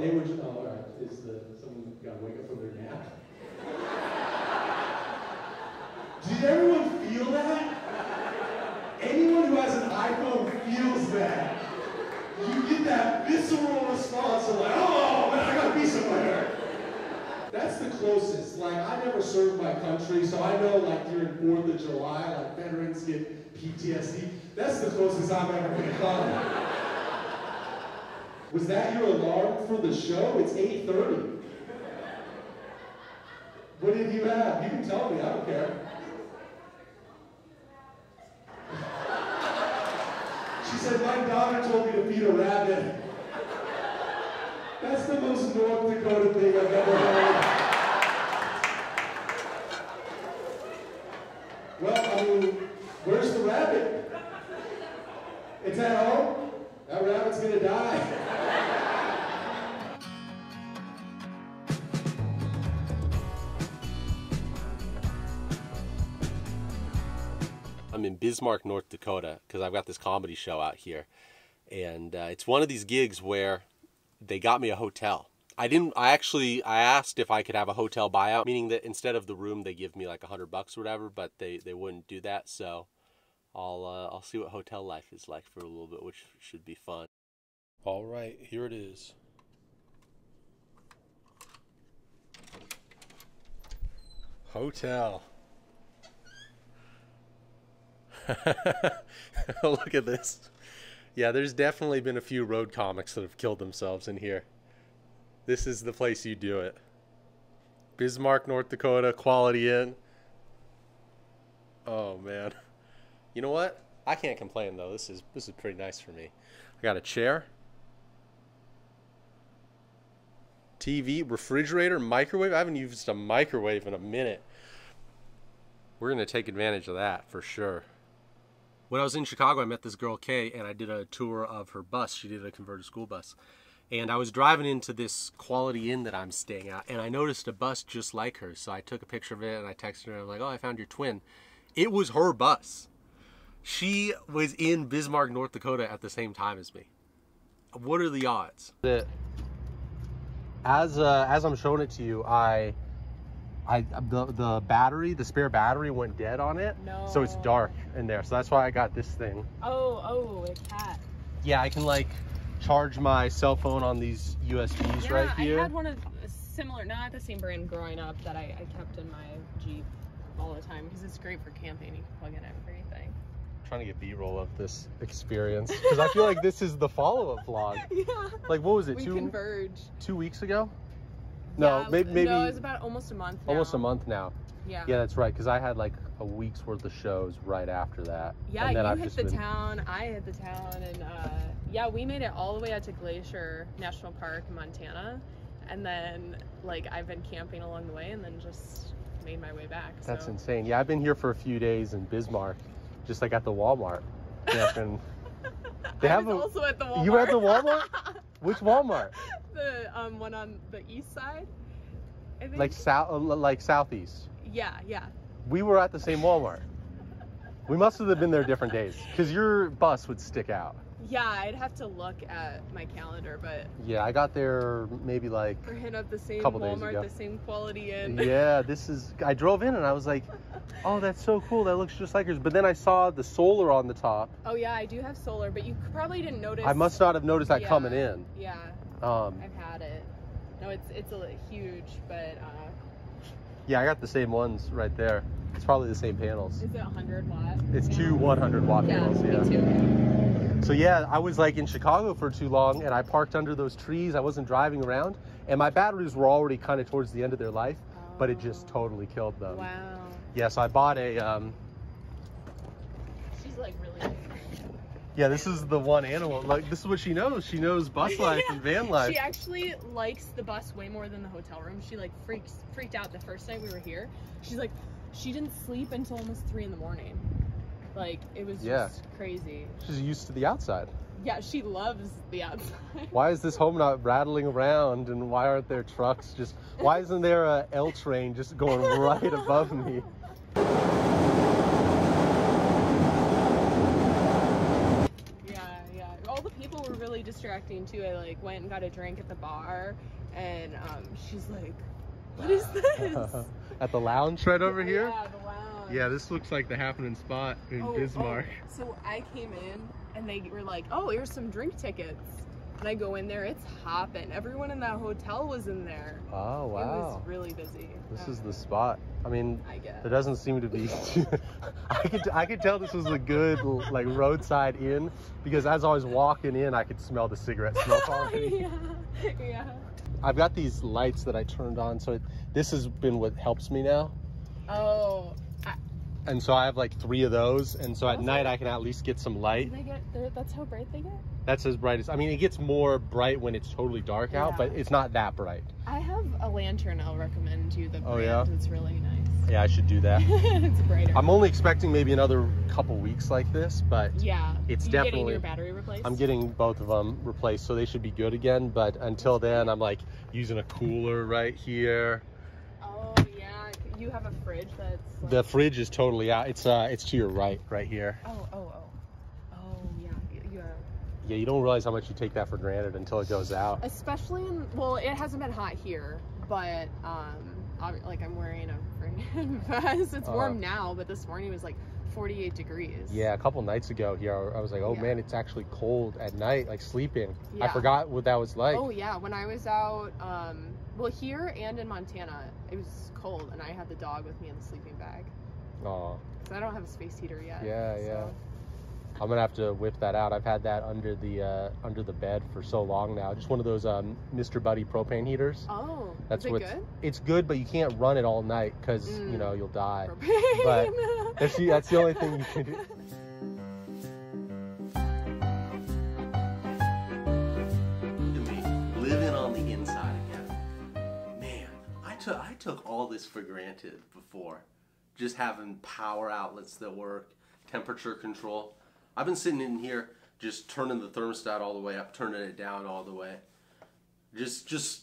They were oh, all right, is the, someone got wake up from their nap? Did everyone feel that? Anyone who has an iPhone feels that. You get that visceral response of like, oh, man, I gotta be somewhere. That's the closest. Like, I never served my country, so I know, like, during 4th of July, like, veterans get PTSD. That's the closest I've ever gonna come. Was that your alarm for the show? It's 8.30. What did you have? You can tell me, I don't care. She said, my daughter told me to feed a rabbit. That's the most North Dakota thing I've ever heard. Well, I mean, where's the rabbit? It's at home? That rabbit's gonna die. I'm in Bismarck, North Dakota, because I've got this comedy show out here, and uh, it's one of these gigs where they got me a hotel. I didn't. I actually I asked if I could have a hotel buyout, meaning that instead of the room they give me like a hundred bucks or whatever, but they they wouldn't do that. So I'll uh, I'll see what hotel life is like for a little bit, which should be fun. All right, here it is. Hotel. Look at this. Yeah, there's definitely been a few road comics that have killed themselves in here. This is the place you do it. Bismarck, North Dakota, Quality Inn. Oh man. You know what? I can't complain though. This is this is pretty nice for me. I got a chair. TV, refrigerator, microwave. I haven't used a microwave in a minute. We're going to take advantage of that for sure. When I was in Chicago, I met this girl, Kay, and I did a tour of her bus. She did a converted school bus. And I was driving into this quality inn that I'm staying at, and I noticed a bus just like her. So I took a picture of it and I texted her. And I was like, oh, I found your twin. It was her bus. She was in Bismarck, North Dakota at the same time as me. What are the odds? As uh, as I'm showing it to you, I I the the battery, the spare battery went dead on it. No. So it's dark in there. So that's why I got this thing. Oh, oh, a cat. Yeah, I can like charge my cell phone on these USBs Yeah, right here. I had one of similar, not the same brand growing up that I, I kept in my Jeep all the time because it's great for camping. You can plug in everything. trying to get B-roll of this experience because I feel like this is the follow-up vlog. Yeah. Like what was it? we two converge. two weeks ago? No, Yeah, maybe maybe No, it was about almost a month. almost a month now. Yeah. Yeah, that's right. Because I had like a week's worth of shows right after that. Yeah, and then you I've hit the been, town, I hit the town, and uh, yeah, we made it all the way out to Glacier National Park in Montana, and then like I've been camping along the way, and then just made my way back. That's insane. Yeah, I've been here for a few days in Bismarck, just like at the Walmart. camping. They I have a- also at the Walmart. You were at the Walmart? Which Walmart? the um, one on the east side. I think. Like south, like southeast. yeah, yeah. We were at the same Walmart. We must have been there different days because your bus would stick out. Yeah, I'd have to look at my calendar, but Yeah, I got there maybe like we're hitting up the same Couple days Walmart, ago. the same Quality Inn. yeah, this is. I drove in and I was like, oh, that's so cool. That looks just like yours. But then I saw the solar on the top. Oh yeah, I do have solar, but you probably didn't notice. I must not have noticed that Yeah. coming in. Yeah, Um, I've had it. No, it's it's a huge, but uh, yeah, I got the same ones right there. It's probably the same panels. is it 100 watt? It's Yeah. two 100 watt Yeah, panels. Yeah. So yeah, I was like in Chicago for too long, and I parked under those trees. I wasn't driving around, and my batteries were already kind of towards the end of their life, but it just Oh. totally killed them. Wow. Yeah, so I bought a. Um, She's like really. yeah, this is the one animal. Like this is what she knows. She knows bus life and van life. She actually likes the bus way more than the hotel room. She like freaks freaked out the first night we were here. She's like, she didn't sleep until almost three in the morning. Like it was Yeah. just crazy. She's used to the outside. Yeah, she loves the outside. Why is this home not rattling around, and why aren't there trucks just? Why isn't there a L train just going right above me? Yeah, yeah. All the people were really distracting too. I like went and got a drink at the bar, and um, she's like, "What is this?" At the lounge right over here? Yeah, the lounge. Yeah, this looks like the happening spot in Oh, oh Bismarck. oh, So I came in and they were like, "Oh, here's some drink tickets." And I go in there, it's hopping. Everyone in that hotel was in there. Oh, wow. It was really busy. This Uh, is the spot. I mean, I guess. there doesn't seem to be. I could I could tell this was a good like roadside inn because as I was walking in, I could smell the cigarette smoke already. yeah, yeah. I've got these lights that I turned on, so it, this has been what helps me now. Oh, And so I have like three of those, and so at Okay. night I can at least get some light. they get. That's how bright they get. That's as bright as. I mean, it gets more bright when it's totally dark out, but it's not that bright. I have a lantern. I'll recommend to you. The Oh, yeah? It's really nice. Yeah, I should do that. it's brighter. I'm only expecting maybe another couple weeks like this, but yeah. It's you definitely- getting your battery replaced. I'm getting both of them replaced, so they should be good again. But until then, I'm like using a cooler right here. You have a fridge that's. Like, The fridge is totally out. It's uh, it's to your right, right here. Oh oh oh. Oh yeah. Yeah. Yeah, you don't realize how much you take that for granted until it goes out. Especially in well, it hasn't been hot here, but um, like I'm wearing a vest. It's warm now, but this morning was like 48 degrees. Yeah, a couple nights ago here, I was like, oh Yeah. man, it's actually cold at night, like sleeping. I forgot what that was like. Oh yeah, when I was out, um, well here and in Montana, it was cold, and I had the dog with me in the sleeping bag. Oh. Cause I don't have a space heater yet. Yeah, yeah. So- I'm gonna have to whip that out. I've had that under the uh, under the bed for so long now. Just one of those um, Mr. Buddy propane heaters. Oh, That's is it what's good? it's good, but you can't run it all night because you Mm. know you'll die. Propane. But That's the, that's the only thing you can do. me living on the inside again. Man, I took I took all this for granted before. Just having power outlets that work, temperature control. I've been sitting in here just turning the thermostat all the way up, turning it down all the way. Just just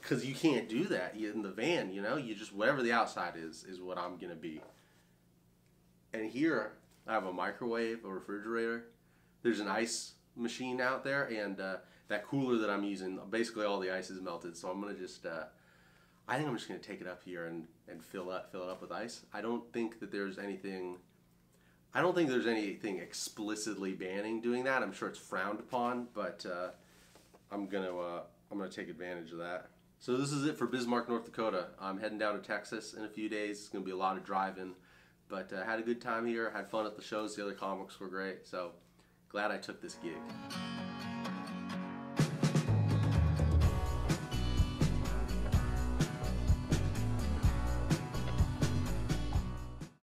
because you can't do that in the van, you know. You just whatever the outside is is what I'm gonna be. And here I have a microwave, a refrigerator. There's an ice machine out there, and uh, that cooler that I'm using, basically all the ice is melted. So I'm gonna just, uh, I think I'm just gonna take it up here and, and fill up fill it up with ice. I don't think that there's anything. I don't think there's anything explicitly banning doing that. I'm sure it's frowned upon, but uh, I'm gonna uh, I'm gonna take advantage of that. So this is it for Bismarck, North Dakota. I'm heading down to Texas in a few days. It's gonna be a lot of driving, but uh, had a good time here. Had fun at the shows. The other comics were great. So glad I took this gig.